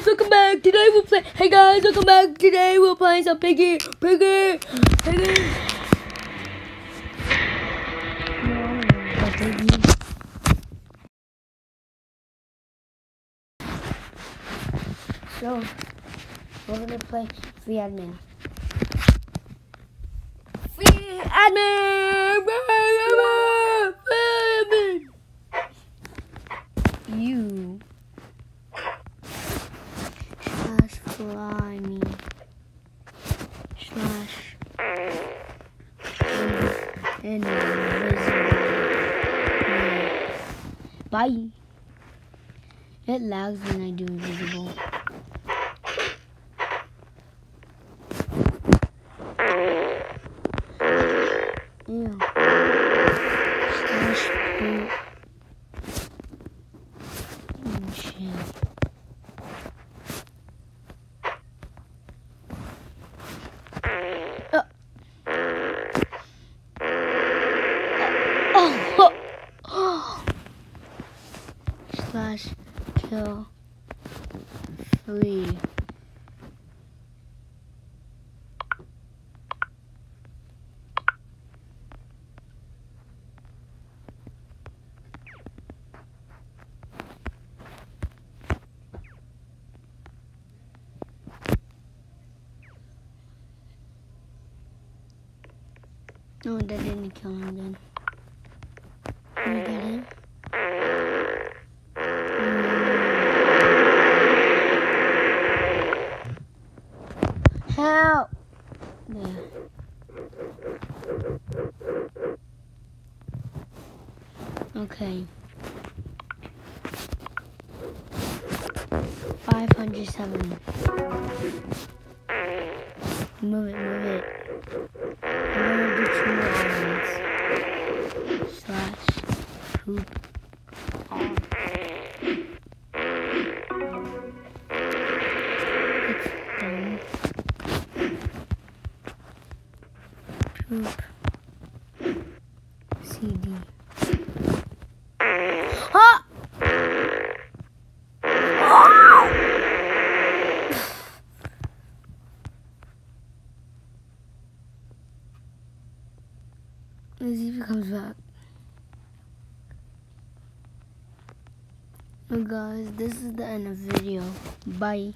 guys, welcome back. Today we'll play. Hey guys, welcome back. Today we're playing some Piggy, Piggy, Piggy. So, we're gonna play free admin. Free admin. Free admin. You me slash invisible. Bye. It lags when I do invisible. Ew. Slash poop. Mm, shit. Uh. Oh, oh. Slash kill free. No, that didn't kill him then. Did I get him? Mm. Help! There. Okay. 507. Move it, move it. I'm gonna do two more. Slash poop Poop. CD. Ah! If comes back. Guys, this is the end of the video. Bye.